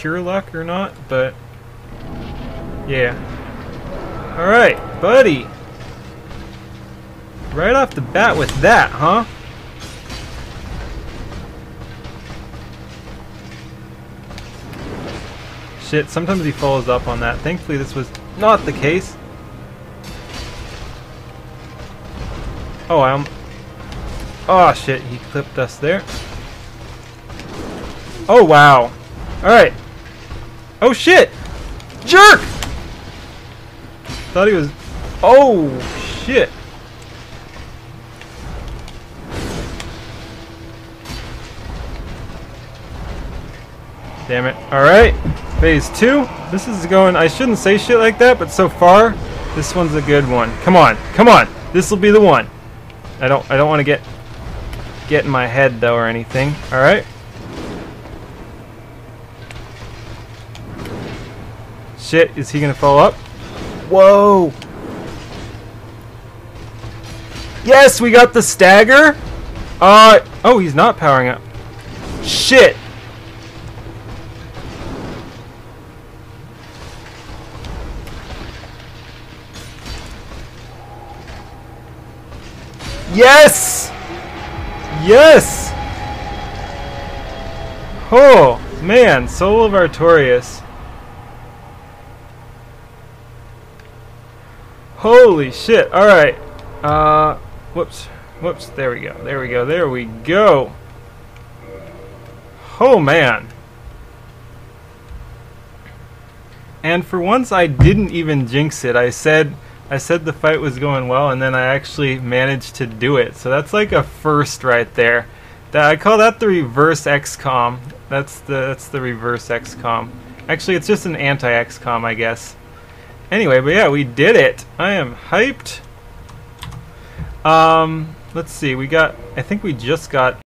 pure luck or not, but yeah. Alright, buddy. Right off the bat with that, huh? Shit, sometimes he follows up on that. Thankfully this was not the case. Oh, I'm... Oh shit, he clipped us there. Oh wow. Alright. Oh shit! Jerk! Thought he was... Oh shit. Damn it. Alright. Phase 2. This is going... I shouldn't say shit like that, but so far, this one's a good one. Come on. Come on. This will be the one. I don't I don't want to get get in my head though or anything. Alright. Shit, is he gonna follow up? Whoa! Yes, we got the stagger! Uh, oh, he's not powering up. Shit! Yes! Yes! Oh, man, Soul of Artorias. Holy shit, alright. Uh, whoops, whoops, there we go, there we go, there we go. Oh, man. And for once I didn't even jinx it. I said I said the fight was going well, and then I actually managed to do it. So that's like a first right there. That I call that the reverse XCOM. That's the that's the reverse XCOM. Actually, it's just an anti-XCOM, I guess. Anyway, but yeah, we did it. I am hyped. Um, let's see. We got. I think we just got